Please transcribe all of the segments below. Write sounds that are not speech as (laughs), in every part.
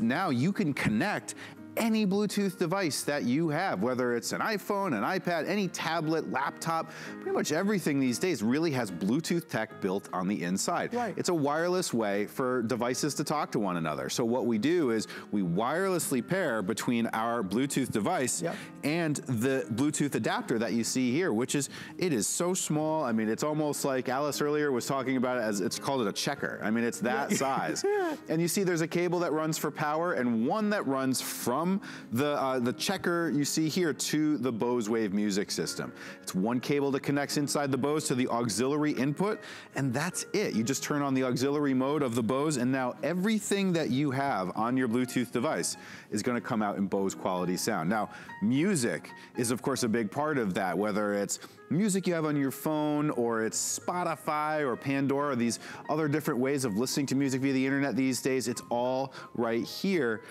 now you can connect any Bluetooth device that you have, whether it's an iPhone, an iPad, any tablet, laptop, pretty much everything these days really has Bluetooth tech built on the inside. Right. It's a wireless way for devices to talk to one another. So what we do is we wirelessly pair between our Bluetooth device Yep. and the Bluetooth adapter that you see here, which is, it is so small. I mean, it's almost like Alice earlier was talking about it as, it's called it a checker. I mean, it's that (laughs) size. And you see there's a cable that runs for power and one that runs from the, uh, the checker you see here to the Bose Wave music system. It's one cable that connects inside the Bose to the auxiliary input, and that's it. You just turn on the auxiliary mode of the Bose, and now everything that you have on your Bluetooth device is gonna come out in Bose quality sound. Now, music is of course a big part of that, whether it's music you have on your phone or it's Spotify or Pandora, or these other different ways of listening to music via the internet these days, it's all right here.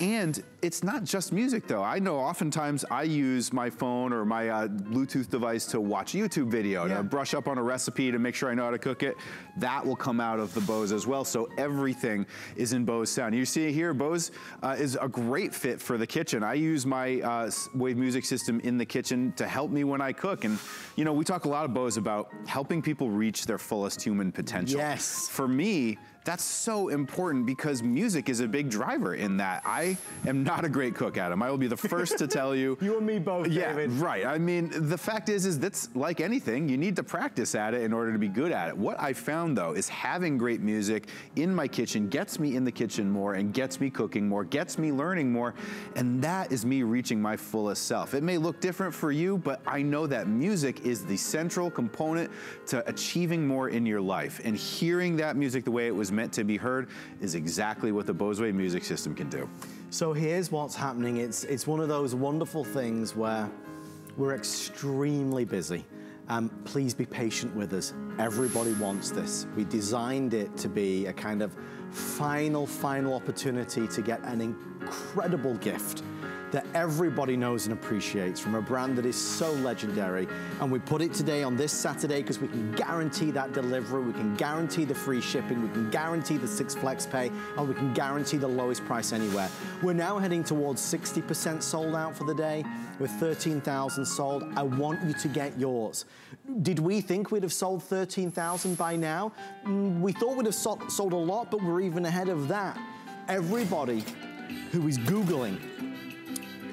And it's not just music though. I know oftentimes I use my phone or my uh, Bluetooth device to watch a YouTube video, Yeah. to brush up on a recipe to make sure I know how to cook it. That will come out of the Bose as well. So everything is in Bose sound. You see here, Bose uh, is a great fit for the kitchen. I use my uh, Wave music system in the kitchen to help me when I cook. And you know, we talk a lot of Bose about helping people reach their fullest human potential. Yes. For me, that's so important because music is a big driver in that. I am not a great cook, Adam. I will be the first to tell you. (laughs) You and me both, Yeah, David. right. I mean, the fact is, is that's like anything. You need to practice at it in order to be good at it. What I found though is having great music in my kitchen gets me in the kitchen more and gets me cooking more, gets me learning more, and that is me reaching my fullest self. It may look different for you, but I know that music is the central component to achieving more in your life. And hearing that music the way it was meant to be heard is exactly what the Bose Wave music system can do. So here's what's happening. It's, it's one of those wonderful things where we're extremely busy. Um, please be patient with us. Everybody wants this. We designed it to be a kind of final, final opportunity to get an incredible gift that everybody knows and appreciates from a brand that is so legendary. And we put it today on this Saturday because we can guarantee that delivery, we can guarantee the free shipping, we can guarantee the six flex pay, and we can guarantee the lowest price anywhere. We're now heading towards 60% sold out for the day with 13,000 sold. I want you to get yours. Did we think we'd have sold 13,000 by now? Mm, We thought we'd have sold a lot, but we're even ahead of that. Everybody who is Googling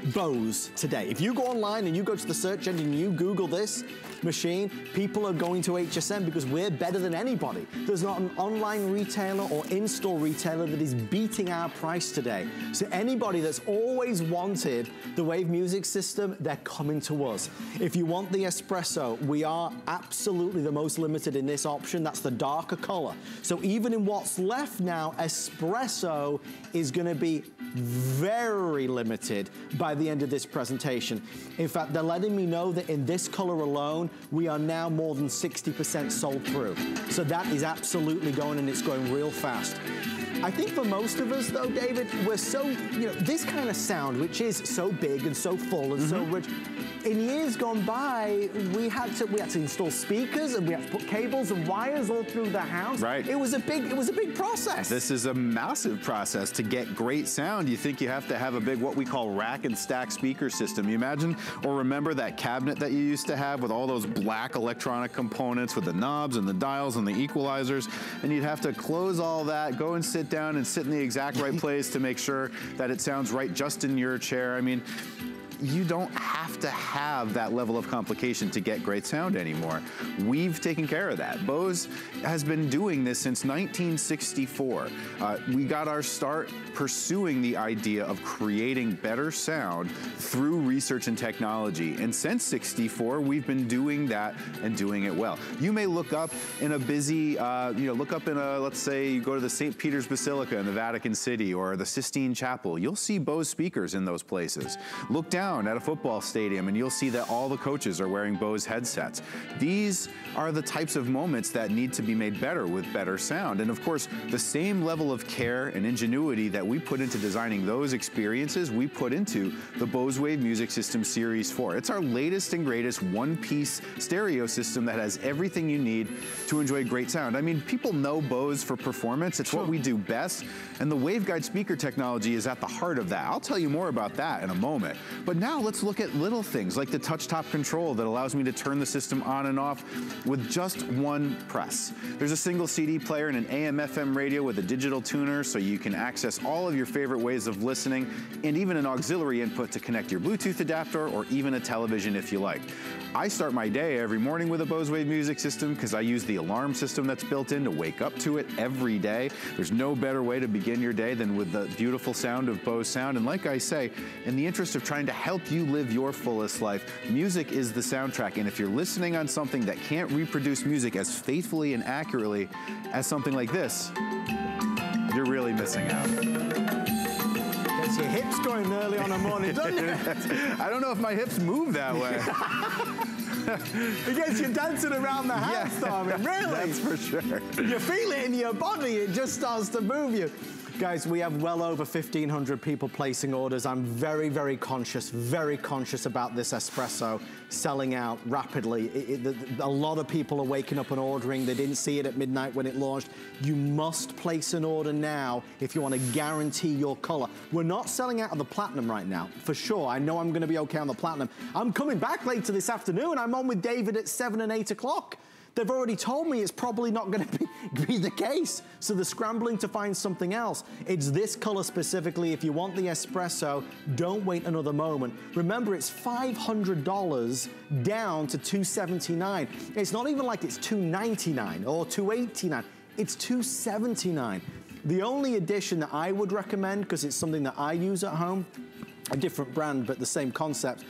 Bose today. If you go online and you go to the search engine and you Google this machine, people are going to HSN because we're better than anybody. There's not an online retailer or in-store retailer that is beating our price today. So anybody that's always wanted the Wave music system, they're coming to us. If you want the espresso, we are absolutely the most limited in this option. That's the darker color. So even in what's left now, espresso is gonna be very limited by the end of this presentation. In fact, they're letting me know that in this color alone, we are now more than 60% sold through. So that is absolutely going and it's going real fast. I think for most of us though, David, we're so, you know, this kind of sound, which is so big and so full and so mm-hmm. rich, in years gone by, we had to we had to install speakers and we had to put cables and wires all through the house. Right. It was a big, it was a big process. This is a massive process to get great sound. You think you have to have a big, what we call rack and stack speaker system. You imagine or remember that cabinet that you used to have with all those black electronic components with the knobs and the dials and the equalizers. And you'd have to close all that, go and sit down and sit in the exact right place to make sure that it sounds right just in your chair. I mean, you don't have to have that level of complication to get great sound anymore. We've taken care of that. Bose has been doing this since 1964. Uh, we got our start pursuing the idea of creating better sound through research and technology. And since 64, we've been doing that and doing it well. You may look up in a busy, uh, you know, look up in a, let's say you go to the St. Peter's Basilica in the Vatican City or the Sistine Chapel. You'll see Bose speakers in those places. Look down down at a football stadium and you'll see that all the coaches are wearing Bose headsets. These are the types of moments that need to be made better with better sound. And of course, the same level of care and ingenuity that we put into designing those experiences, we put into the Bose Wave Music System Series 4. It's our latest and greatest one-piece stereo system that has everything you need to enjoy great sound. I mean, people know Bose for performance. It's sure. what we do best. And the waveguide speaker technology is at the heart of that. I'll tell you more about that in a moment. But now let's look at little things like the touch top control that allows me to turn the system on and off with just one press. There's a single CD player and an AM FM radio with a digital tuner so you can access all of your favorite ways of listening and even an auxiliary input to connect your Bluetooth adapter or even a television if you like. I start my day every morning with a Bose Wave music system because I use the alarm system that's built in to wake up to it every day. There's no better way to begin your day than with the beautiful sound of Bose sound. And like I say, in the interest of trying to help you live your fullest life, music is the soundtrack. And if you're listening on something that can't reproduce music as faithfully and accurately as something like this, you're really missing out gets your hips going early on a morning, doesn't it? (laughs) I don't know if my hips move that way. it gets you dancing around the house, yeah, Darwin, (laughs) really. That's for sure. You feel it in your body, it just starts to move you. Guys, we have well over 1,500 people placing orders. I'm very, very conscious, very conscious about this espresso selling out rapidly. It, it, a lot of people are waking up and ordering. They didn't see it at midnight when it launched. You must place an order now if you want to guarantee your color. We're not selling out of the platinum right now, for sure. I know I'm going to be okay on the platinum. I'm coming back later this afternoon. I'm on with David at 7 and 8 o'clock. They've already told me it's probably not going (laughs) to be, be the case. So they're scrambling to find something else. It's this color specifically. If you want the espresso, don't wait another moment. Remember, it's $500 down to 279. It's not even like it's 299 or 289. It's 279. The only addition that I would recommend, because it's something that I use at home, a different brand, but the same concept,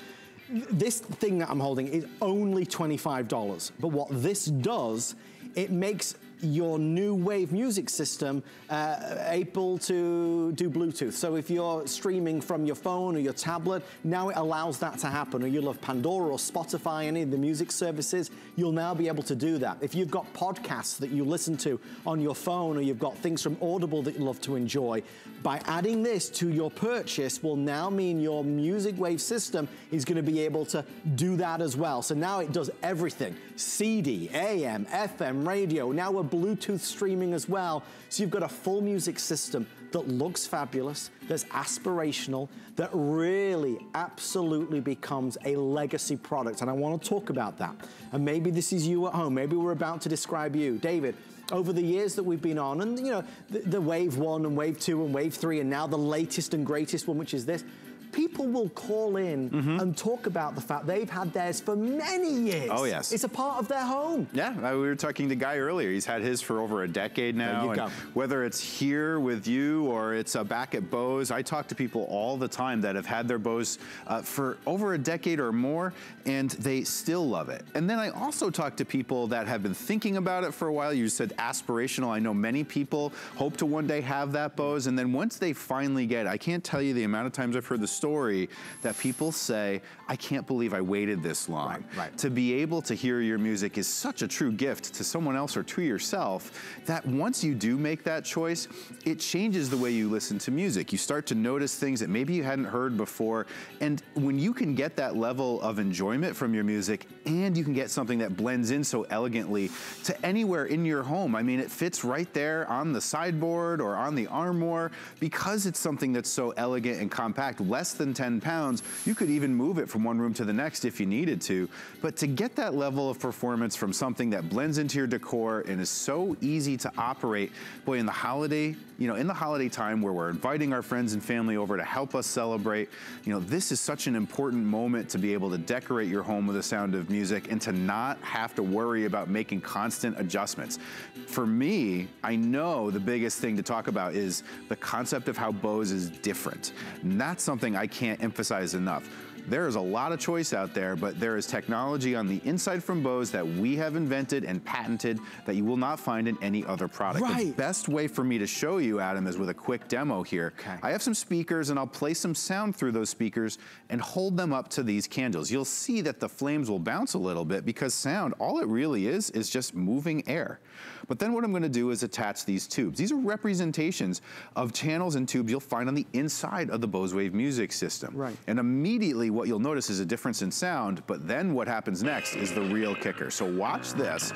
this thing that I'm holding is only $25. But what this does, it makes your new Wave music system uh, able to do Bluetooth. So if you're streaming from your phone or your tablet, now it allows that to happen. Or you'll have Pandora or Spotify, any of the music services, you'll now be able to do that. If you've got podcasts that you listen to on your phone or you've got things from Audible that you love to enjoy, by adding this to your purchase will now mean your Music Wave system is gonna be able to do that as well. So now it does everything. CD, AM, FM, radio. Now we're Bluetooth streaming as well. So you've got a full music system that looks fabulous, that's aspirational, that really absolutely becomes a legacy product. And I wanna talk about that. And maybe this is you at home. Maybe we're about to describe you. David, over the years that we've been on, and you know, the, the wave one and wave two and wave three, and now the latest and greatest one, which is this, people will call in mm -hmm. and talk about the fact they've had theirs for many years. Oh, yes. It's a part of their home. Yeah, we were talking to Guy earlier. He's had his for over a decade now. and whether it's here with you or it's uh, back at Bose, I talk to people all the time that have had their Bose uh, for over a decade or more, and they still love it. And then I also talk to people that have been thinking about it for a while. You said aspirational. I know many people hope to one day have that Bose, and then once they finally get it, I can't tell you the amount of times I've heard the story that people say, I can't believe I waited this long. Right, right. To be able to hear your music is such a true gift to someone else or to yourself that once you do make that choice, it changes the way you listen to music. You start to notice things that maybe you hadn't heard before. And when you can get that level of enjoyment from your music and you can get something that blends in so elegantly to anywhere in your home, I mean, it fits right there on the sideboard or on the armoire because it's something that's so elegant and compact, less less than 10 pounds, you could even move it from one room to the next if you needed to. But to get that level of performance from something that blends into your decor and is so easy to operate, boy, in the holiday, you know, in the holiday time where we're inviting our friends and family over to help us celebrate, you know, this is such an important moment to be able to decorate your home with the sound of music and to not have to worry about making constant adjustments. For me, I know the biggest thing to talk about is the concept of how Bose is different. And that's something I can't emphasize enough. There is a lot of choice out there, but there is technology on the inside from Bose that we have invented and patented that you will not find in any other product. The Right. best way for me to show you, Adam, is with a quick demo here. Okay. I have some speakers and I'll play some sound through those speakers and hold them up to these candles. You'll see that the flames will bounce a little bit because sound, all it really is, is just moving air. But then what I'm gonna do is attach these tubes. These are representations of channels and tubes you'll find on the inside of the Bose Wave music system. Right. And immediately what you'll notice is a difference in sound, but then what happens next is the real kicker. So watch this.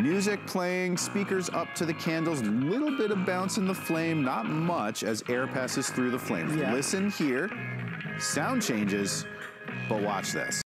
Music playing, speakers up to the candles, little bit of bounce in the flame, not much as air passes through the flame. Yeah. Listen here, sound changes, but watch this.